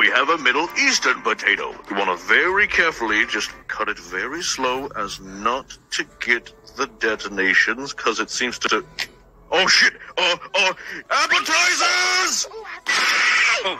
we have a Middle Eastern potato. You want to very carefully just cut it very slow as not to get the detonations, because it seems to. Oh shit! Oh, oh, appetizers! Oh,